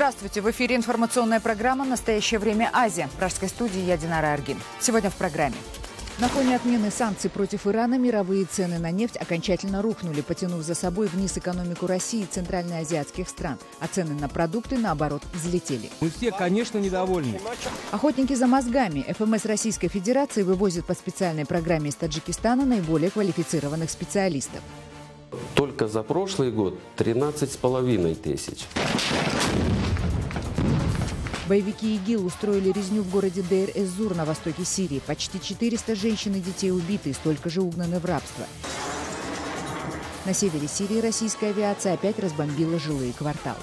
Здравствуйте! В эфире информационная программа «Настоящее время Азия». Пражской студии я Динара Аргин. Сегодня в программе. На фоне отмены санкций против Ирана мировые цены на нефть окончательно рухнули, потянув за собой вниз экономику России и центральноазиатских стран. А цены на продукты, наоборот, взлетели. Мы все, конечно, недовольны. Охотники за мозгами. ФМС Российской Федерации вывозит по специальной программе из Таджикистана наиболее квалифицированных специалистов. Только за прошлый год 13,5 тысяч. Боевики ИГИЛ устроили резню в городе Дейр-Эзур на востоке Сирии. Почти 400 женщин и детей убиты, столько же угнаны в рабство. На севере Сирии российская авиация опять разбомбила жилые кварталы.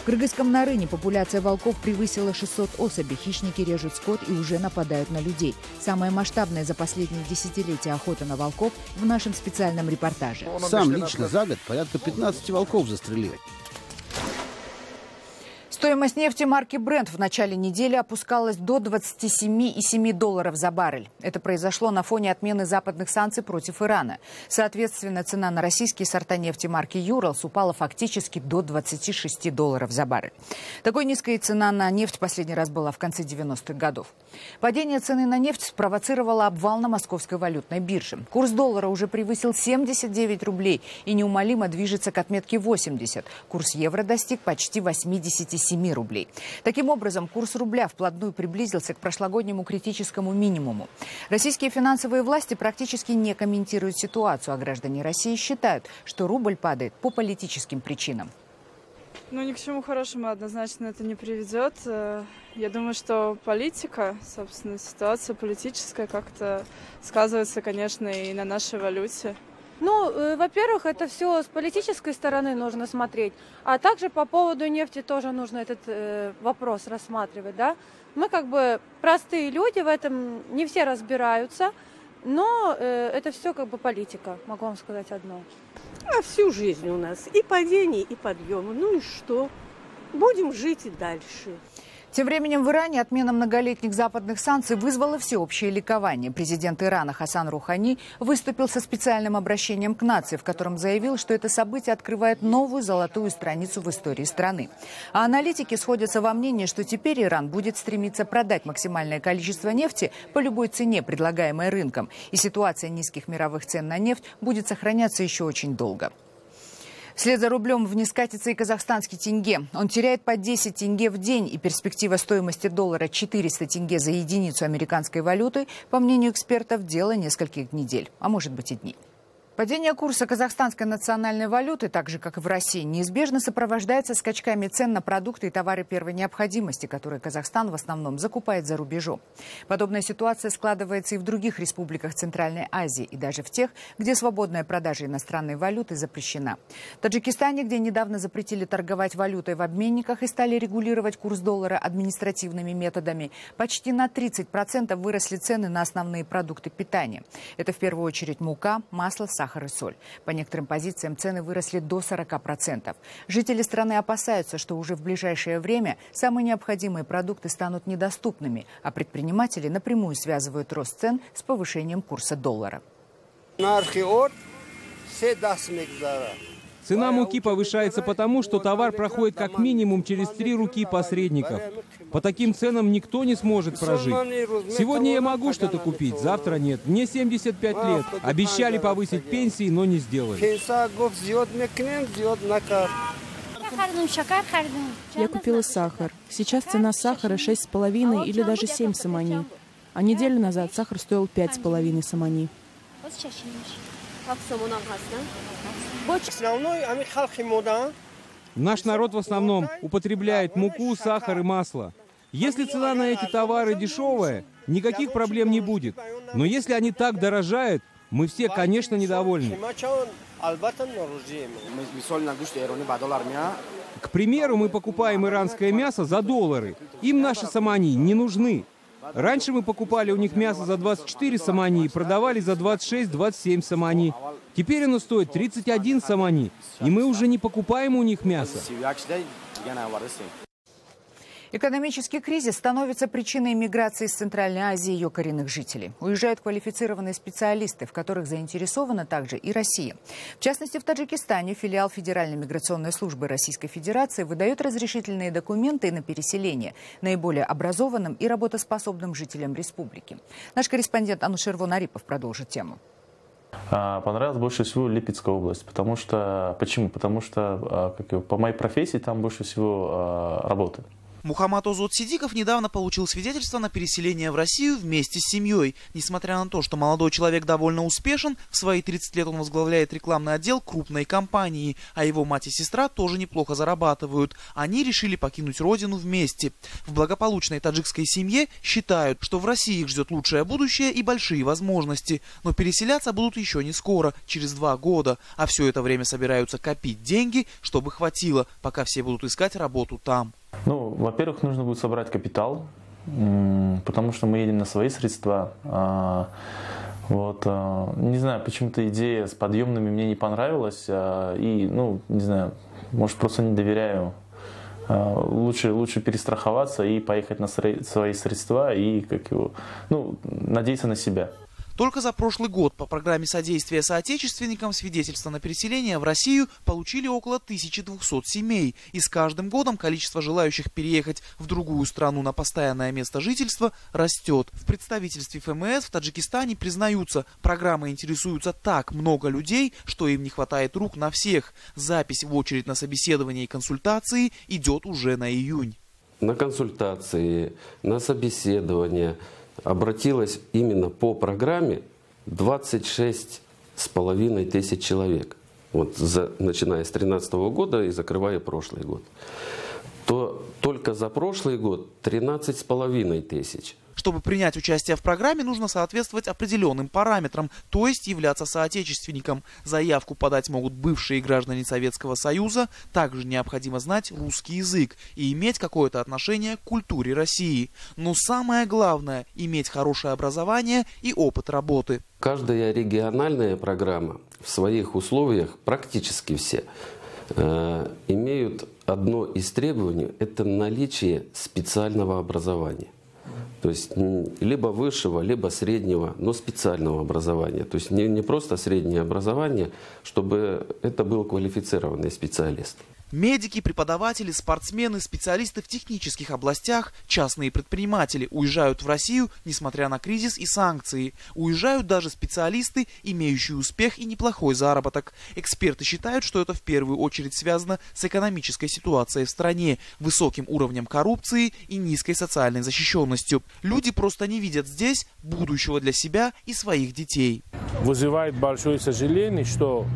В Кыргызском Нарыне популяция волков превысила 600 особей. Хищники режут скот и уже нападают на людей. Самая масштабная за последние десятилетия охота на волков в нашем специальном репортаже. Сам лично за год порядка 15 волков застрелил. Стоимость нефти марки Brent в начале недели опускалась до 27,7 долларов за баррель. Это произошло на фоне отмены западных санкций против Ирана. Соответственно, цена на российские сорта нефти марки Юралс упала фактически до 26 долларов за баррель. Такой низкая цена на нефть последний раз была в конце 90-х годов. Падение цены на нефть спровоцировало обвал на московской валютной бирже. Курс доллара уже превысил 79 рублей и неумолимо движется к отметке 80. Курс евро достиг почти 87 7 рублей. Таким образом, курс рубля вплотную приблизился к прошлогоднему критическому минимуму. Российские финансовые власти практически не комментируют ситуацию, а граждане России считают, что рубль падает по политическим причинам. Ну, ни к чему хорошему однозначно это не приведет. Э, я думаю, что политика, собственно, ситуация политическая как-то сказывается, конечно, и на нашей валюте. Ну, э, во-первых, это все с политической стороны нужно смотреть, а также по поводу нефти тоже нужно этот э, вопрос рассматривать, да. Мы как бы простые люди в этом, не все разбираются, но э, это все как бы политика, могу вам сказать одно. А всю жизнь у нас и падение, и подъемы. Ну и что? Будем жить и дальше. Тем временем в Иране отмена многолетних западных санкций вызвала всеобщее ликование. Президент Ирана Хасан Рухани выступил со специальным обращением к нации, в котором заявил, что это событие открывает новую золотую страницу в истории страны. А аналитики сходятся во мнении, что теперь Иран будет стремиться продать максимальное количество нефти по любой цене, предлагаемой рынком. И ситуация низких мировых цен на нефть будет сохраняться еще очень долго. Вслед за рублем вниз катится и казахстанский тенге. Он теряет по 10 тенге в день, и перспектива стоимости доллара 400 тенге за единицу американской валюты, по мнению экспертов, дело нескольких недель, а может быть и дней. Падение курса казахстанской национальной валюты, так же как и в России, неизбежно сопровождается скачками цен на продукты и товары первой необходимости, которые Казахстан в основном закупает за рубежом. Подобная ситуация складывается и в других республиках Центральной Азии, и даже в тех, где свободная продажа иностранной валюты запрещена. В Таджикистане, где недавно запретили торговать валютой в обменниках и стали регулировать курс доллара административными методами, почти на 30% выросли цены на основные продукты питания. Это в первую очередь мука, масло, сахар сахар и соль. По некоторым позициям цены выросли до 40%. Жители страны опасаются, что уже в ближайшее время самые необходимые продукты станут недоступными, а предприниматели напрямую связывают рост цен с повышением курса доллара. Цена муки повышается потому, что товар проходит как минимум через три руки посредников. По таким ценам никто не сможет прожить. Сегодня я могу что-то купить, завтра нет. Мне 75 лет. Обещали повысить пенсии, но не сделали. Я купила сахар. Сейчас цена сахара 6,5 или даже 7 самани. А неделю назад сахар стоил 5,5 самани. Наш народ в основном употребляет муку, сахар и масло. Если цена на эти товары дешевая, никаких проблем не будет. Но если они так дорожают, мы все, конечно, недовольны. К примеру, мы покупаем иранское мясо за доллары. Им наши самани не нужны. Раньше мы покупали у них мясо за 24 самани и продавали за 26-27 самани. Теперь оно стоит 31 самани, и мы уже не покупаем у них мясо. Экономический кризис становится причиной миграции из Центральной Азии ее коренных жителей. Уезжают квалифицированные специалисты, в которых заинтересована также и Россия. В частности, в Таджикистане филиал Федеральной миграционной службы Российской Федерации выдает разрешительные документы на переселение наиболее образованным и работоспособным жителям республики. Наш корреспондент Анушер Вонарипов продолжит тему. А, понравилась больше всего Липецкая область, потому что почему? Потому что а, как, по моей профессии там больше всего а, работы. Мухаммад Озут Сидиков недавно получил свидетельство на переселение в Россию вместе с семьей. Несмотря на то, что молодой человек довольно успешен, в свои 30 лет он возглавляет рекламный отдел крупной компании, а его мать и сестра тоже неплохо зарабатывают. Они решили покинуть родину вместе. В благополучной таджикской семье считают, что в России их ждет лучшее будущее и большие возможности. Но переселяться будут еще не скоро, через два года. А все это время собираются копить деньги, чтобы хватило, пока все будут искать работу там. Ну, во-первых, нужно будет собрать капитал, потому что мы едем на свои средства. А, вот, а, не знаю, почему-то идея с подъемными мне не понравилась, а, и, ну, не знаю, может, просто не доверяю. Лучше, лучше перестраховаться и поехать на свои средства и, как его, ну, надеяться на себя. Только за прошлый год по программе содействия соотечественникам свидетельства на переселение в Россию получили около 1200 семей. И с каждым годом количество желающих переехать в другую страну на постоянное место жительства растет. В представительстве ФМС в Таджикистане признаются, программы интересуются так много людей, что им не хватает рук на всех. Запись в очередь на собеседование и консультации идет уже на июнь. На консультации, на собеседование – обратилось именно по программе 26 с половиной тысяч человек, вот за, начиная с 2013 года и закрывая прошлый год, то только за прошлый год 13 с половиной тысяч – чтобы принять участие в программе, нужно соответствовать определенным параметрам, то есть являться соотечественником. Заявку подать могут бывшие граждане Советского Союза, также необходимо знать русский язык и иметь какое-то отношение к культуре России. Но самое главное – иметь хорошее образование и опыт работы. Каждая региональная программа в своих условиях, практически все, э, имеют одно из требований – это наличие специального образования. То есть либо высшего, либо среднего, но специального образования. То есть не, не просто среднее образование, чтобы это был квалифицированный специалист. Медики, преподаватели, спортсмены, специалисты в технических областях, частные предприниматели уезжают в Россию, несмотря на кризис и санкции. Уезжают даже специалисты, имеющие успех и неплохой заработок. Эксперты считают, что это в первую очередь связано с экономической ситуацией в стране, высоким уровнем коррупции и низкой социальной защищенностью. Люди просто не видят здесь будущего для себя и своих детей. Вызывает большое сожаление, что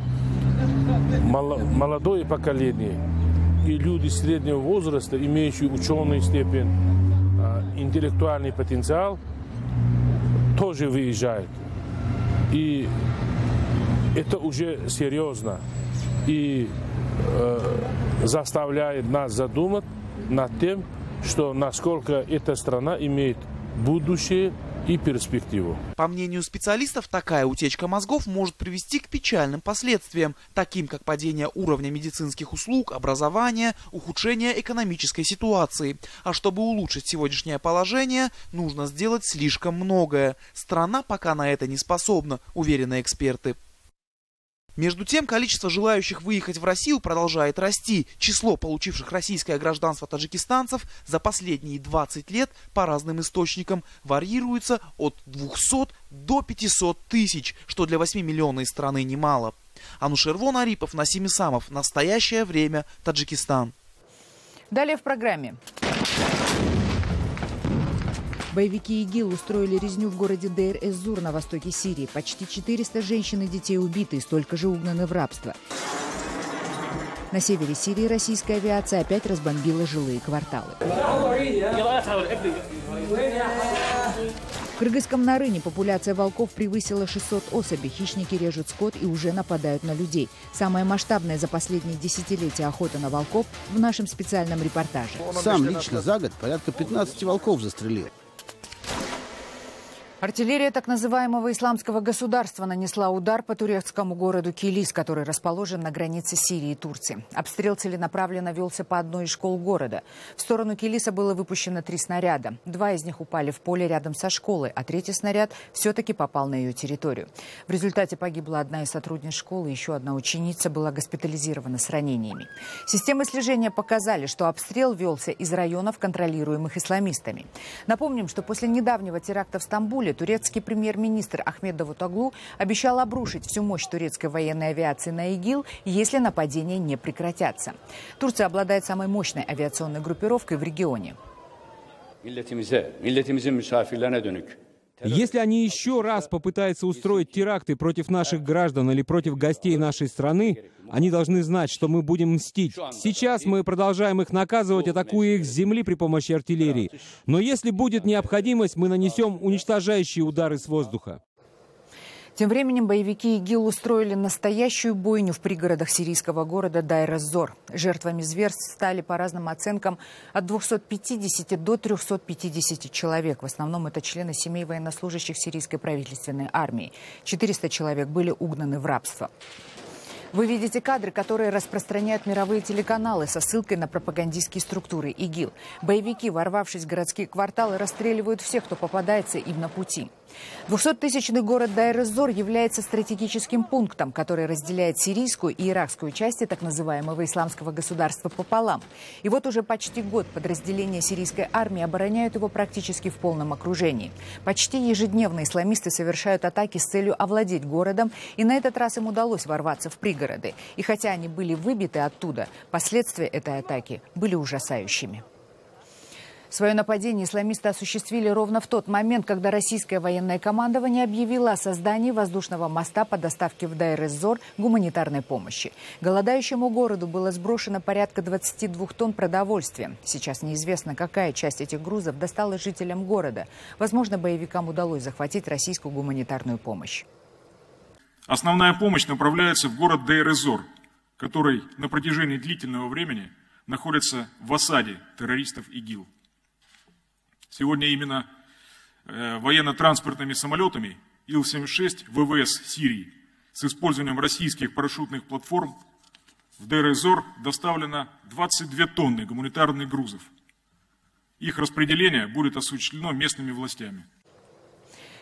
молодое поколение и люди среднего возраста, имеющие ученую степень, а, интеллектуальный потенциал, тоже выезжают. И это уже серьезно и э, заставляет нас задумать над тем, что насколько эта страна имеет будущее и перспективу. По мнению специалистов, такая утечка мозгов может привести к печальным последствиям, таким как падение уровня медицинских услуг, образования, ухудшение экономической ситуации. А чтобы улучшить сегодняшнее положение, нужно сделать слишком многое. Страна пока на это не способна, уверены эксперты. Между тем, количество желающих выехать в Россию продолжает расти. Число получивших российское гражданство таджикистанцев за последние 20 лет по разным источникам варьируется от 200 до 500 тысяч, что для 8 миллионной страны немало. Анушервон Арипов, Насим Исамов. Настоящее время. Таджикистан. Далее в программе. Боевики ИГИЛ устроили резню в городе Дейр-эз-Зур на востоке Сирии. Почти 400 женщин и детей убиты, столько же угнаны в рабство. На севере Сирии российская авиация опять разбомбила жилые кварталы. В Кыргызском Нарыне популяция волков превысила 600 особей. Хищники режут скот и уже нападают на людей. Самая масштабная за последние десятилетия охота на волков в нашем специальном репортаже. Сам лично за год порядка 15 волков застрелил. Артиллерия так называемого исламского государства нанесла удар по турецкому городу Килис, который расположен на границе Сирии и Турции. Обстрел целенаправленно велся по одной из школ города. В сторону Килиса было выпущено три снаряда. Два из них упали в поле рядом со школой, а третий снаряд все-таки попал на ее территорию. В результате погибла одна из сотрудниц школы, еще одна ученица была госпитализирована с ранениями. Системы слежения показали, что обстрел велся из районов, контролируемых исламистами. Напомним, что после недавнего теракта в Стамбуле июля турецкий премьер-министр Ахмед Давутоглу обещал обрушить всю мощь турецкой военной авиации на ИГИЛ, если нападения не прекратятся. Турция обладает самой мощной авиационной группировкой в регионе. Если они еще раз попытаются устроить теракты против наших граждан или против гостей нашей страны, они должны знать, что мы будем мстить. Сейчас мы продолжаем их наказывать, атакуя их с земли при помощи артиллерии. Но если будет необходимость, мы нанесем уничтожающие удары с воздуха. Тем временем боевики ИГИЛ устроили настоящую бойню в пригородах сирийского города Дайр-эз-Зор. Жертвами зверств стали по разным оценкам от 250 до 350 человек. В основном это члены семей военнослужащих сирийской правительственной армии. 400 человек были угнаны в рабство. Вы видите кадры, которые распространяют мировые телеканалы со ссылкой на пропагандистские структуры ИГИЛ. Боевики, ворвавшись в городские кварталы, расстреливают всех, кто попадается им на пути. 200-тысячный город Дайр-эз-Зор является стратегическим пунктом, который разделяет сирийскую и иракскую части так называемого исламского государства пополам. И вот уже почти год подразделения сирийской армии обороняют его практически в полном окружении. Почти ежедневно исламисты совершают атаки с целью овладеть городом, и на этот раз им удалось ворваться в пригороды. И хотя они были выбиты оттуда, последствия этой атаки были ужасающими. Свое нападение исламисты осуществили ровно в тот момент, когда российское военное командование объявило о создании воздушного моста по доставке в Дайр-эз-Зор гуманитарной помощи. Голодающему городу было сброшено порядка 22 тонн продовольствия. Сейчас неизвестно, какая часть этих грузов досталась жителям города. Возможно, боевикам удалось захватить российскую гуманитарную помощь. Основная помощь направляется в город Дейр-эз-Зор, который на протяжении длительного времени находится в осаде террористов ИГИЛ. Сегодня именно э, военно-транспортными самолетами Ил-76 ВВС Сирии с использованием российских парашютных платформ в Дер-Эзор доставлено 22 тонны гуманитарных грузов. Их распределение будет осуществлено местными властями.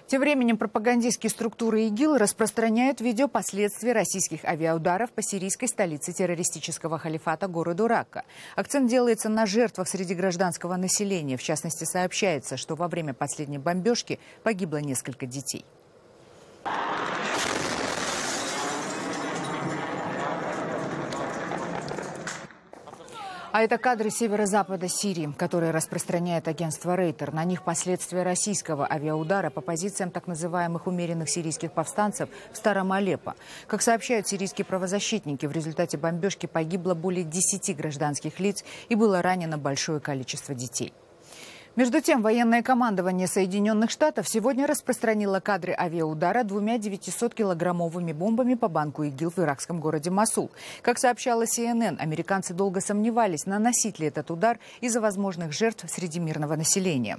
Тем временем пропагандистские структуры ИГИЛ распространяют видео последствий российских авиаударов по сирийской столице террористического халифата городу Ракка. Акцент делается на жертвах среди гражданского населения. В частности, сообщается, что во время последней бомбежки погибло несколько детей. А это кадры северо-запада Сирии, которые распространяет агентство Рейтер. На них последствия российского авиаудара по позициям так называемых умеренных сирийских повстанцев в Старом Алеппо. Как сообщают сирийские правозащитники, в результате бомбежки погибло более 10 гражданских лиц и было ранено большое количество детей. Между тем, военное командование Соединенных Штатов сегодня распространило кадры авиаудара двумя 900-килограммовыми бомбами по банку ИГИЛ в иракском городе Масул. Как сообщала CNN, американцы долго сомневались, наносить ли этот удар из-за возможных жертв среди мирного населения.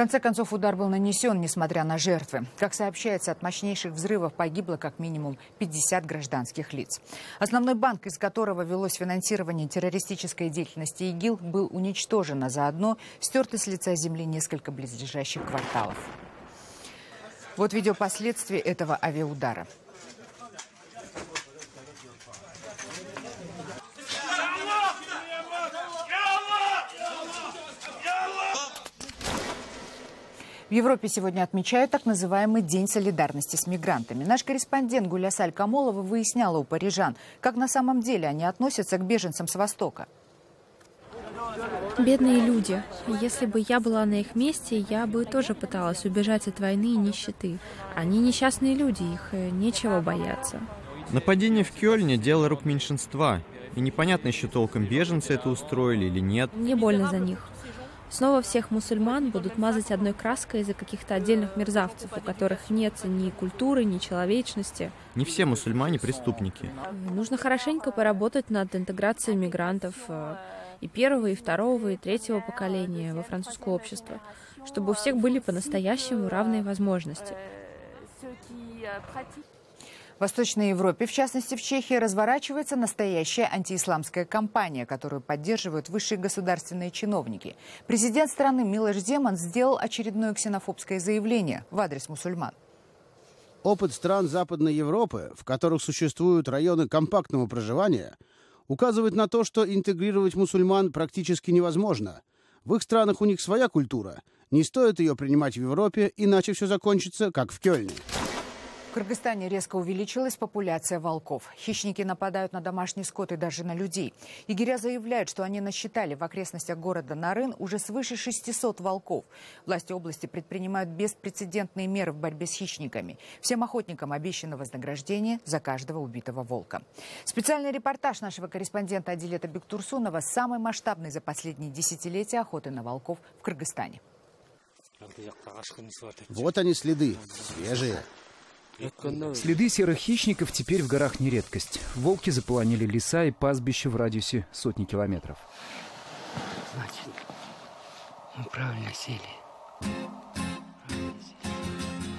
Конце концов, удар был нанесен, несмотря на жертвы. Как сообщается, от мощнейших взрывов погибло как минимум 50 гражданских лиц. Основной банк, из которого велось финансирование террористической деятельности ИГИЛ, был уничтожен, а заодно стерты с лица земли несколько близлежащих кварталов. Вот видео последствий этого авиаудара. В Европе сегодня отмечают так называемый День солидарности с мигрантами. Наш корреспондент Гулясаль Камолова выясняла у парижан, как на самом деле они относятся к беженцам с Востока. Бедные люди. Если бы я была на их месте, я бы тоже пыталась убежать от войны и нищеты. Они несчастные люди, их э, нечего бояться. Нападение в Кёльне – дело рук меньшинства. И непонятно еще толком, беженцы это устроили или нет. Не больно за них. Снова всех мусульман будут мазать одной краской из-за каких-то отдельных мерзавцев, у которых нет ни культуры, ни человечности. Не все мусульмане преступники. Нужно хорошенько поработать над интеграцией мигрантов. и первого, и второго, и третьего поколения во французское общество, чтобы у всех были по-настоящему равные возможности. В Восточной Европе, в частности в Чехии, разворачивается настоящая антиисламская кампания, которую поддерживают высшие государственные чиновники. Президент страны Милош Земан сделал очередное ксенофобское заявление в адрес мусульман. Опыт стран Западной Европы, в которых существуют районы компактного проживания, указывает на то, что интегрировать мусульман практически невозможно. В их странах у них своя культура. Не стоит ее принимать в Европе, иначе все закончится, как в Кёльне. В Кыргызстане резко увеличилась популяция волков. Хищники нападают на домашний скот и даже на людей. Егеря заявляют, что они насчитали в окрестностях города Нарын уже свыше 600 волков. Власти области предпринимают беспрецедентные меры в борьбе с хищниками. Всем охотникам обещано вознаграждение за каждого убитого волка. Специальный репортаж нашего корреспондента Адилета Бектурсунова самый масштабный за последние десятилетия охоты на волков в Кыргызстане. Вот они следы, свежие. Следы серых хищников теперь в горах не редкость. Волки заполонили леса и пастбища в радиусе сотни километров. Значит, мы правильно сели.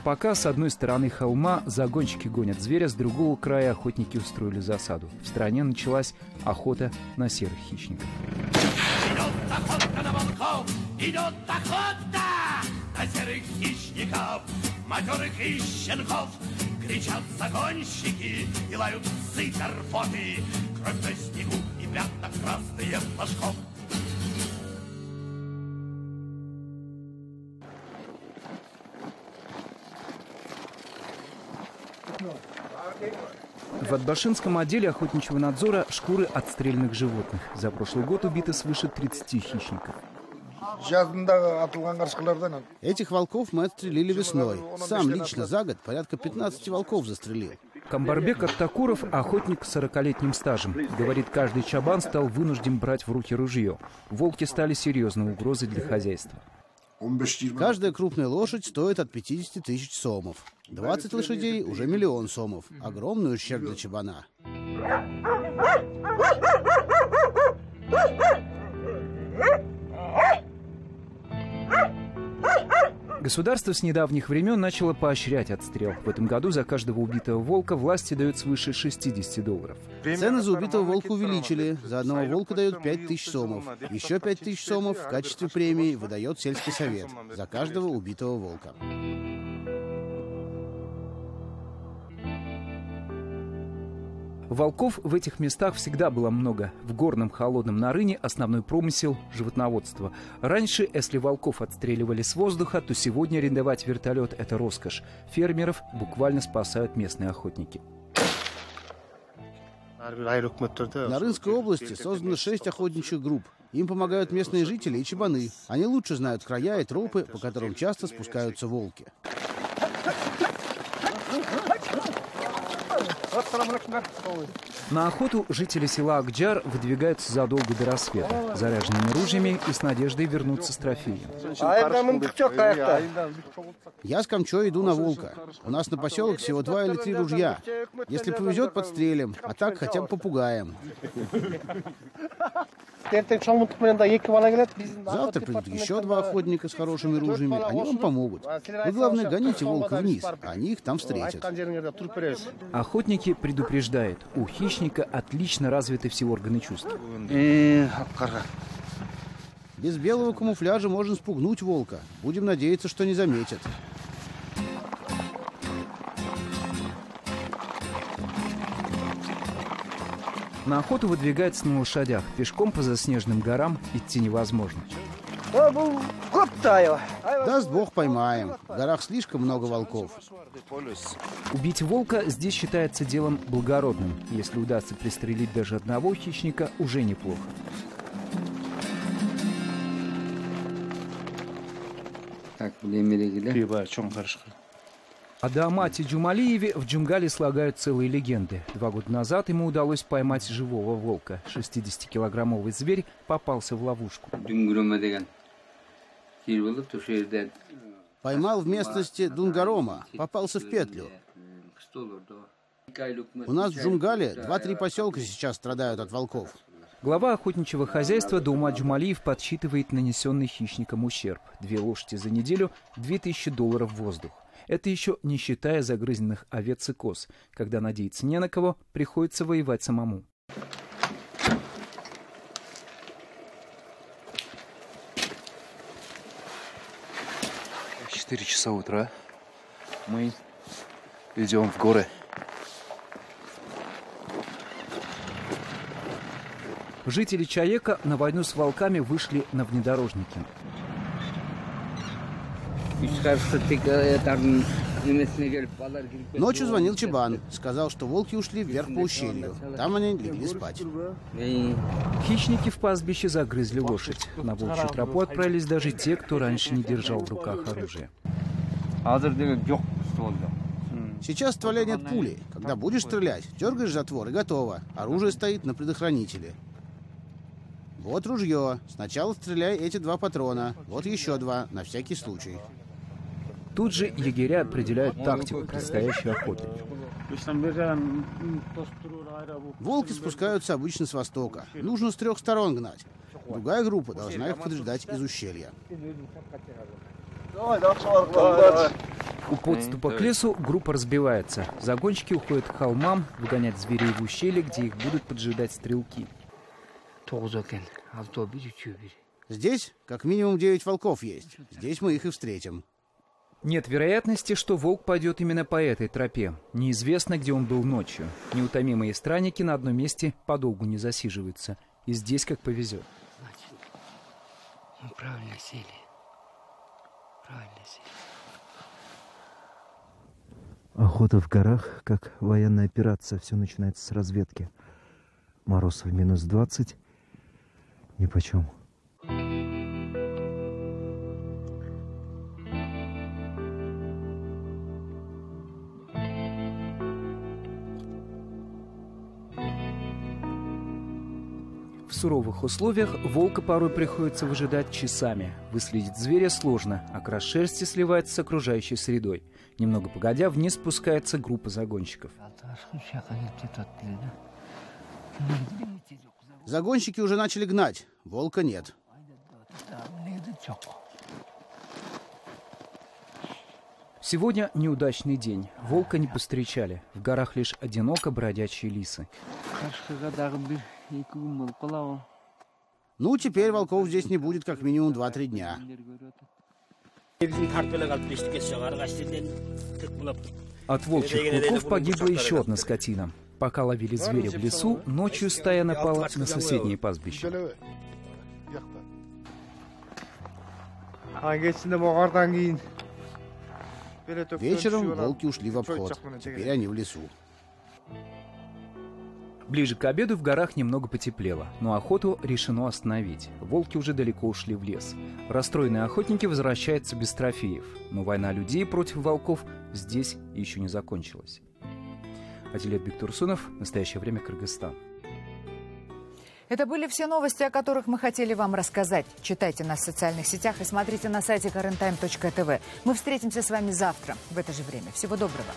Пока с одной стороны холма загонщики гонят зверя, с другого края охотники устроили засаду. В стране началась охота на серых хищников. Идет охота на волков, идет охота на серых хищников, матерых и щенков. Кричат загонщики и лают псы карфоты, Кровь на снегу и пятна красные флажков. В Атбашинском отделе охотничьего надзора шкуры отстрельных животных. За прошлый год убито свыше 30 хищников. Этих волков мы отстрелили весной. Сам лично за год порядка 15 волков застрелил. Камбарбек Аттакуров – охотник с 40-летним стажем. Говорит, каждый чабан стал вынужден брать в руки ружье. Волки стали серьезной угрозой для хозяйства. Каждая крупная лошадь стоит от 50 тысяч сомов. 20 лошадей – уже миллион сомов. Огромный ущерб для чабана. Государство с недавних времен начало поощрять отстрел. В этом году за каждого убитого волка власти дают свыше 60 долларов. Цены за убитого волка увеличили. За одного волка дают 5 тысяч сомов. Еще 5 тысяч сомов в качестве премии выдает сельский совет за каждого убитого волка. Волков в этих местах всегда было много. В горном холодном Нарыне основной промысел – животноводство. Раньше, если волков отстреливали с воздуха, то сегодня арендовать вертолет – это роскошь. Фермеров буквально спасают местные охотники. В Нарынской области создано шесть охотничьих групп. Им помогают местные жители и чебаны. Они лучше знают края и тропы, по которым часто спускаются волки. На охоту жители села Акджар выдвигаются задолго до рассвета, заряженными ружьями и с надеждой вернуться с трофеем. Я с Камчой иду на волка. У нас на поселок всего два или три ружья. Если повезет, подстрелим, а так хотя бы попугаем. Завтра придут еще два охотника с хорошими ружьями. Они вам помогут. Вы, главное, гоните волка вниз, а они их там встретят. Охотники предупреждают, у хищника отлично развиты все органы чувств. Без белого камуфляжа можно спугнуть волка. Будем надеяться, что не заметят. На охоту выдвигаются на лошадях. Пешком по заснеженным горам идти невозможно. Даст бог поймаем. В горах слишком много волков. Убить волка здесь считается делом благородным. Если удастся пристрелить даже одного хищника, уже неплохо. Так, Демирегиля. О Дамате Джумалиеве в Джунгале слагают целые легенды. Два года назад ему удалось поймать живого волка. 60-килограммовый зверь попался в ловушку. Поймал в местности Дунгарома, попался в петлю. У нас в Джунгале два-три поселка сейчас страдают от волков. Глава охотничьего хозяйства Дума Джумалиев подсчитывает нанесенный хищникам ущерб. Две лошади за неделю – 2000 долларов в воздух. Это еще не считая загрызенных овец и коз. Когда надеяться не на кого, приходится воевать самому. Четыре часа утра. Мы идем в горы. Жители Чаека на войну с волками вышли на внедорожники. Ночью звонил Чебан. Сказал, что волки ушли вверх по ущелью. Там они легли спать. Хищники в пастбище загрызли лошадь. На волчью тропу отправились даже те, кто раньше не держал в руках оружие. Сейчас в стволе нет пули. Когда будешь стрелять, дергаешь затвор и готово. Оружие стоит на предохранителе. Вот ружье. Сначала стреляй эти два патрона. Вот еще два, на всякий случай. Тут же егеря определяют тактику предстоящей охоты. Волки спускаются обычно с востока. Нужно с трех сторон гнать. Другая группа должна их поджидать из ущелья. У подступа к лесу группа разбивается. Загонщики уходят к холмам, выгонять зверей в ущелье, где их будут поджидать стрелки. Здесь как минимум 9 волков есть. Здесь мы их и встретим. Нет вероятности, что волк пойдет именно по этой тропе. Неизвестно, где он был ночью. Неутомимые странники на одном месте подолгу не засиживаются. И здесь как повезет. Мы правильно сели. Правильно сели. Охота в горах, как военная операция, все начинается с разведки. Мороз в минус 20, ни почем. Суровых условиях волка порой приходится выжидать часами. Выследить зверя сложно, окрас шерсти сливается с окружающей средой. Немного погодя, вниз спускается группа загонщиков. Загонщики уже начали гнать. Волка нет. Сегодня неудачный день. Волка не повстречали. В горах лишь одиноко бродячие лисы. Ну, теперь волков здесь не будет как минимум 2-3 дня. От волчьих клыков погибла еще одна скотина. Пока ловили зверя в лесу, ночью стая напала на соседнее пастбище. Вечером волки ушли в обход. Теперь они в лесу. Ближе к обеду в горах немного потеплело, но охоту решено остановить. Волки уже далеко ушли в лес. Расстроенные охотники возвращаются без трофеев. Но война людей против волков здесь еще не закончилась. Адилет Бектурсунов. Настоящее время Кыргызстан. Это были все новости, о которых мы хотели вам рассказать. Читайте нас в социальных сетях и смотрите на сайте currenttime.tv. Мы встретимся с вами завтра в это же время. Всего доброго.